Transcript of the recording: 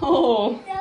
哦。